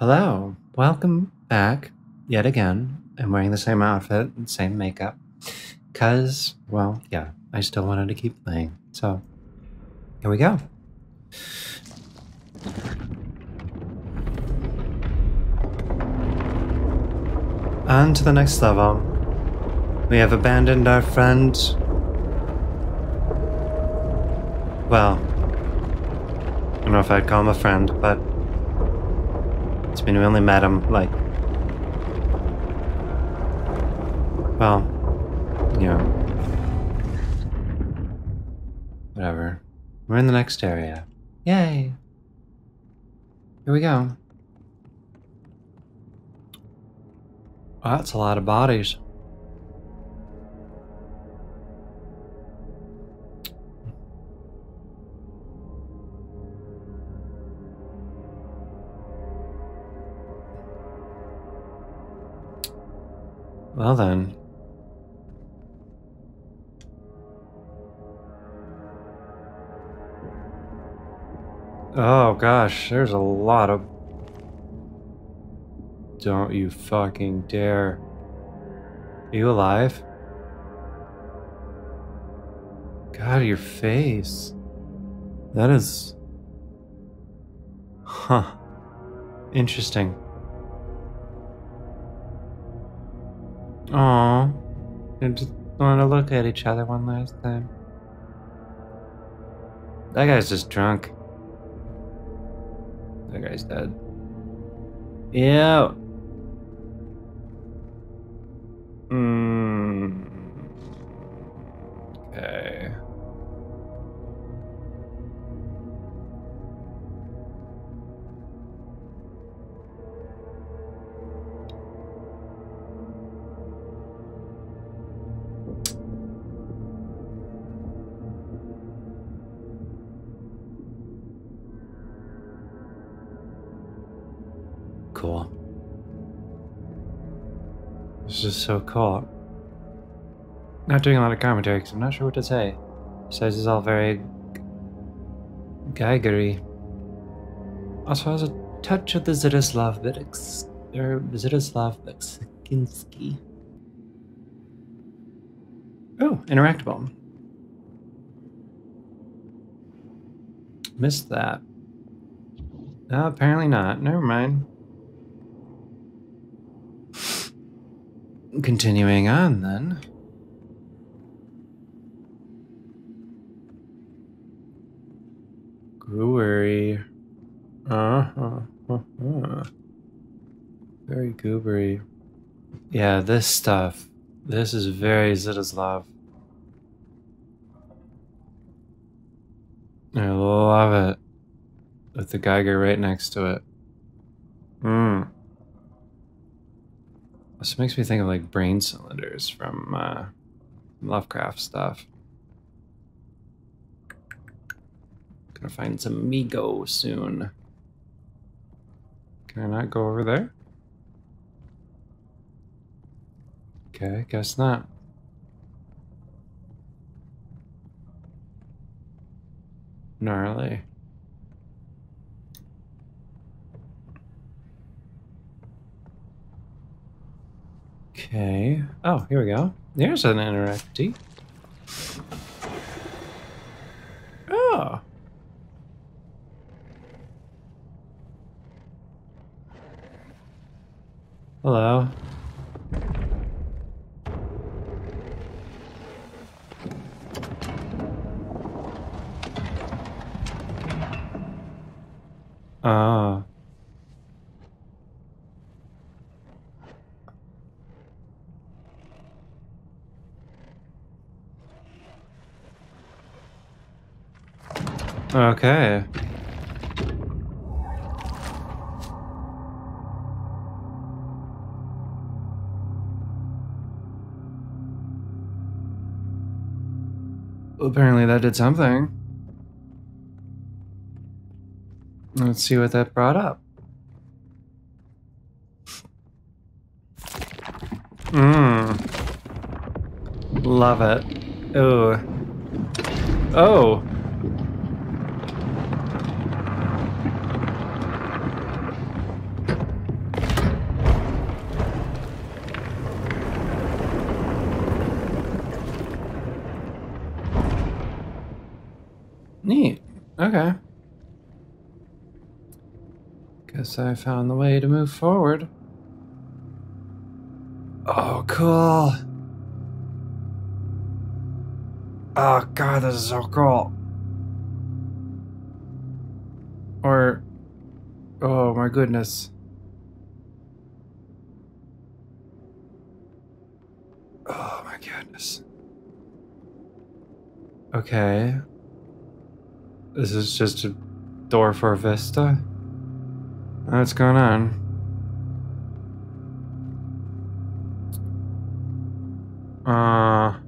Hello, welcome back yet again. I'm wearing the same outfit and same makeup. Because, well, yeah, I still wanted to keep playing. So, here we go. On to the next level. We have abandoned our friend. Well, I don't know if I'd call him a friend, but it's been we only met him like well, you know. Whatever. We're in the next area. Yay! Here we go. Oh, that's a lot of bodies. Well then. Oh gosh, there's a lot of... Don't you fucking dare. Are you alive? God, your face. That is... Huh. Interesting. Aw. I just want to look at each other one last time. That guy's just drunk. That guy's dead. Yeah. Hmm. Cool. This is so cool. Not doing a lot of commentary because I'm not sure what to say. Besides, it's all very Gigery. Also has a touch of the Zitislav Bitiks, or er, Zitislav Beksinski. Oh, interactable. Missed that. No, apparently not. Never mind. Continuing on then. Goobery. Uh-huh. uh-huh. Very goobery. Yeah, this stuff. This is very Zitislav. I love it. With the Giger right next to it. Mmm. This makes me think of like brain cylinders from uh, Lovecraft stuff. Gonna find some Mi-Go soon. Can I not go over there? Okay, guess not. Gnarly. Okay. Oh, here we go. There's an interactee. Okay. Apparently that did something. Let's see what that brought up. Mmm. Love it. Oh. Oh. Okay. Guess I found the way to move forward. Oh, cool. Oh, God, this is so cool. Or, oh my goodness. Oh my goodness. Okay. This is just a door for a vista? What's going on? Uh.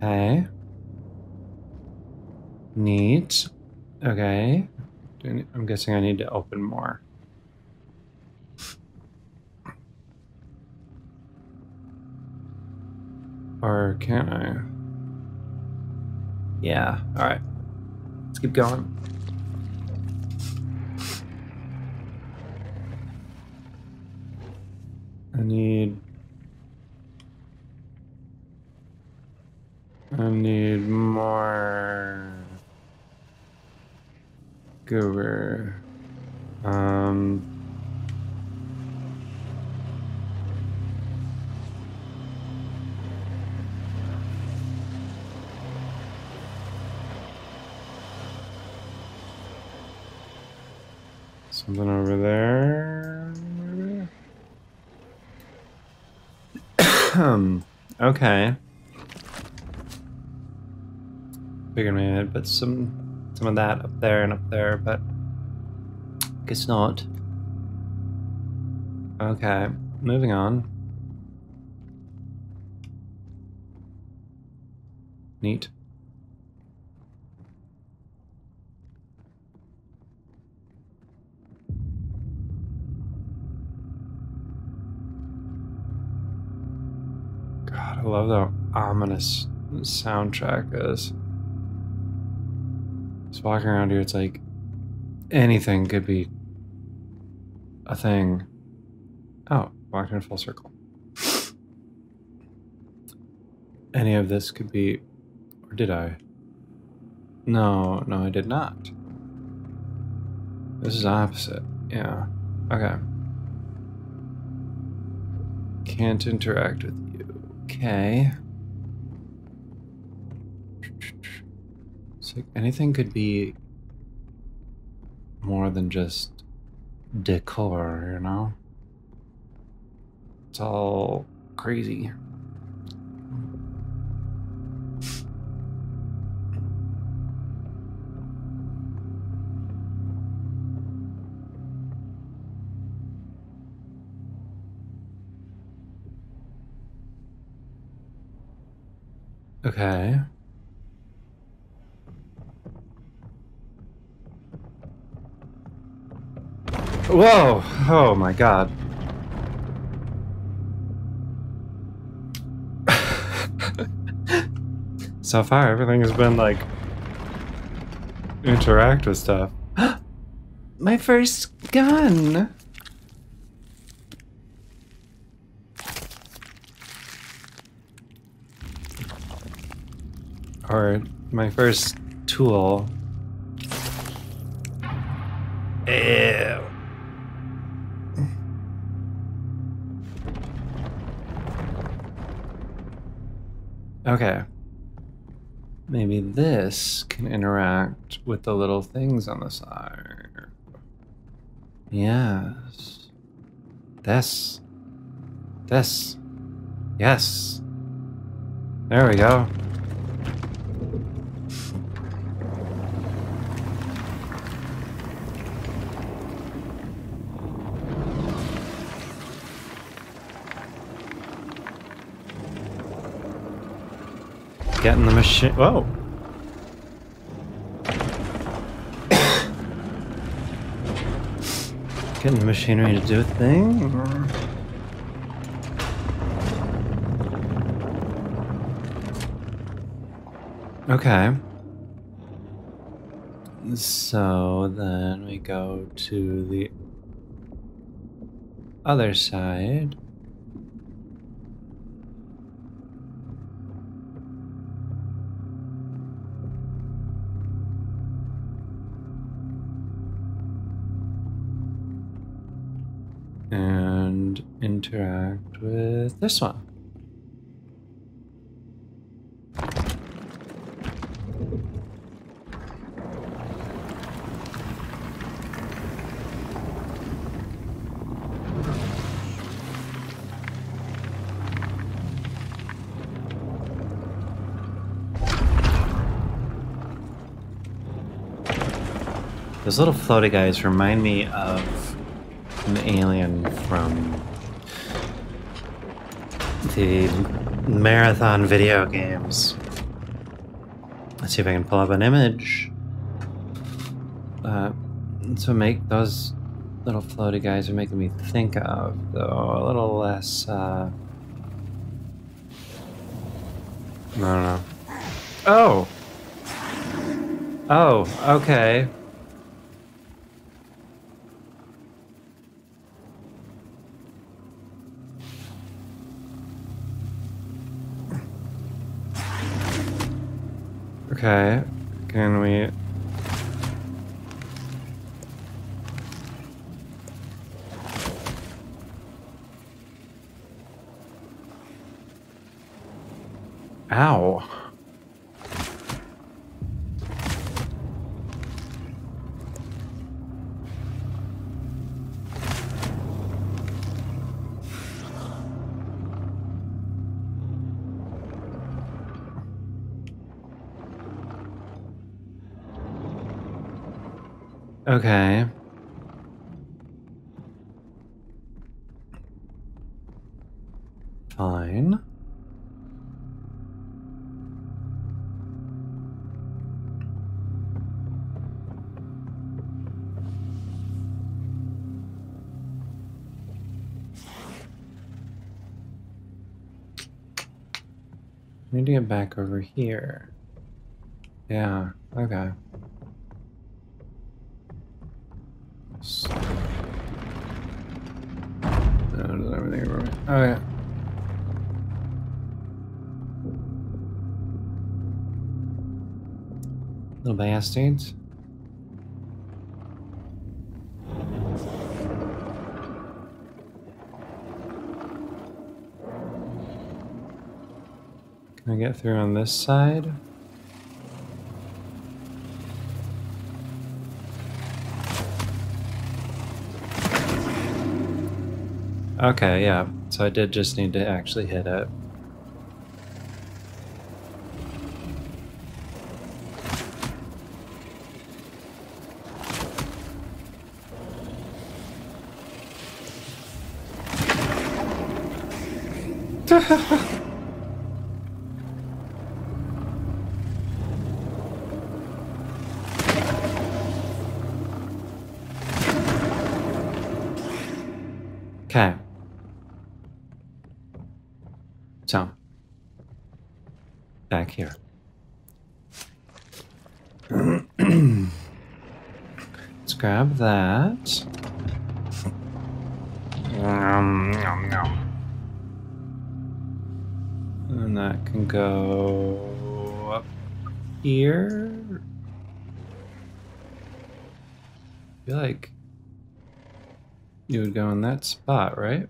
Hey. Neat. Okay. I'm guessing I need to open more. Or can I? Yeah, alright. Keep going. I need... I need more... Goober. Um... Something over there. maybe? Um, okay. Figured maybe I'd put some some of that up there and up there, but guess not. Okay, moving on. Neat. Love how ominous the soundtrack is. Just walking around here, it's like anything could be a thing. Oh, walking in a full circle. Any of this could be, or did I? No, no, I did not. This is opposite. Yeah. Okay. Can't interact with. Okay. So anything could be more than just decor, you know? It's all crazy. Okay. Whoa! Oh my god. so far, everything has been like interact with stuff. my first gun! Or my first tool. Ew. Okay. Maybe this can interact with the little things on the side. Yes. This. This. Yes. There we go. Getting the machine. Whoa. Getting the machinery to do a thing? Okay. So then we go to the other side. This one. Those little floaty guys remind me of an alien from the marathon video games. Let's see if I can pull up an image. Uh, to make those little floaty guys are making me think of, though a little less. Uh, I don't know. Oh. Oh. Okay. Okay, can we... Ow. Okay. Fine. I need to get back over here. Yeah, okay. Uh, does everything right? Okay. Little bastards. Can I get through on this side? Okay, yeah. So I did just need to actually hit it. Let's grab that. Um. And that can go up here. I feel like you would go in that spot, right?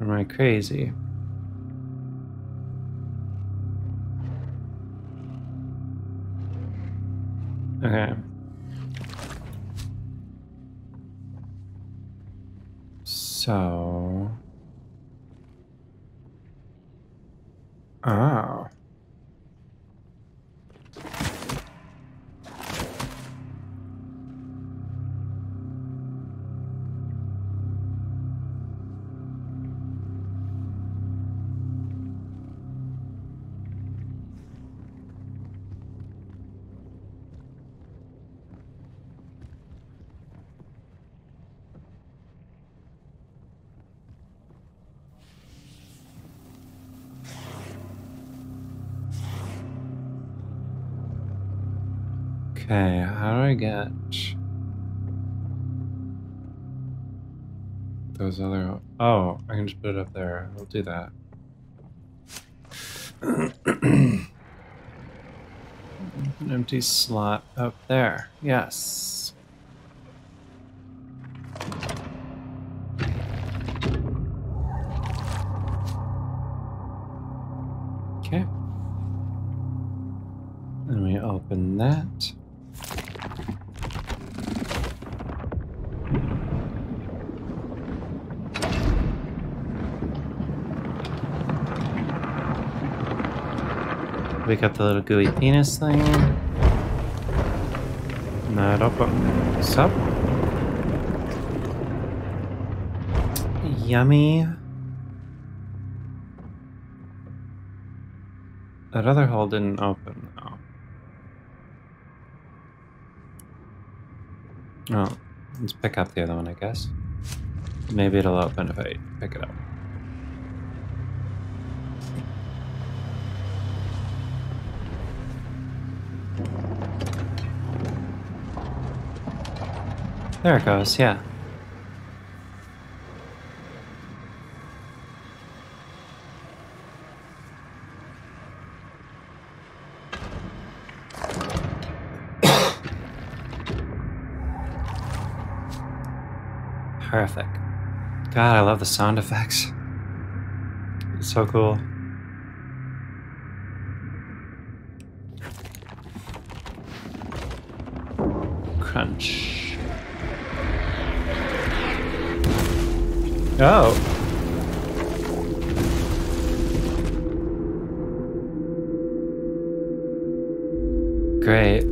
Am I crazy? Okay. So. Oh. Okay, how do I get those other... Oh, I can just put it up there. I'll do that. An empty slot up there. Yes. We got the little gooey penis thing. Not open. Sup? Yummy. That other hole didn't open though. Oh, let's pick up the other one, I guess. Maybe it'll open if I pick it up. There it goes, yeah. Perfect. God, I love the sound effects. It's so cool. Crunch. Oh. Great.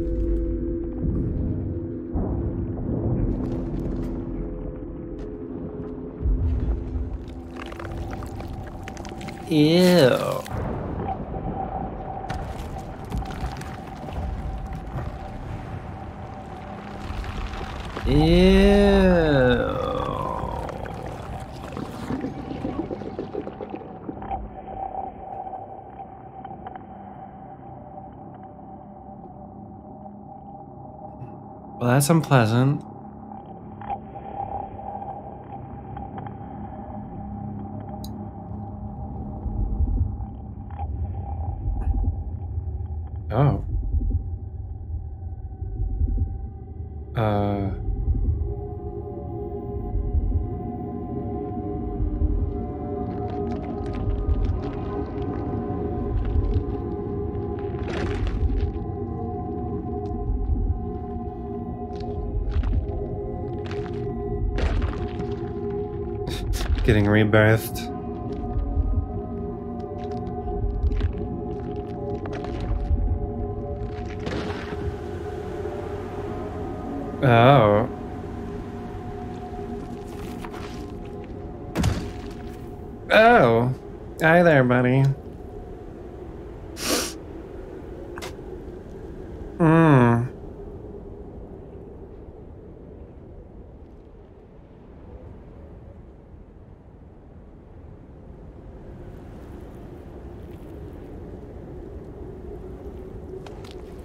Well, that's unpleasant. Getting rebirthed. Oh. Oh. Hi there, buddy. Hmm.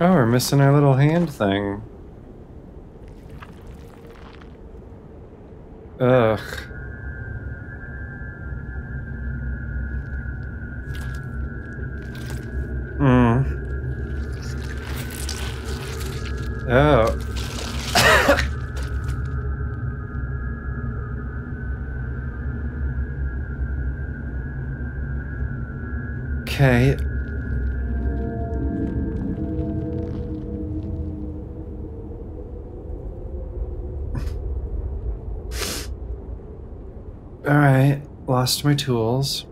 Oh, we're missing our little hand thing. Ugh. Hmm. Oh. okay. Alright, lost my tools.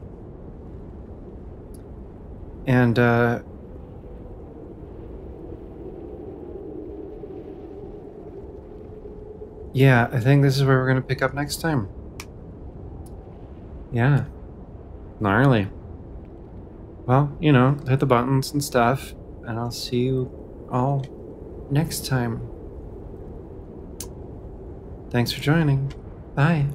And, uh. Yeah, I think this is where we're gonna pick up next time. Yeah. Gnarly. Well, you know, hit the buttons and stuff, and I'll see you all next time. Thanks for joining. Bye.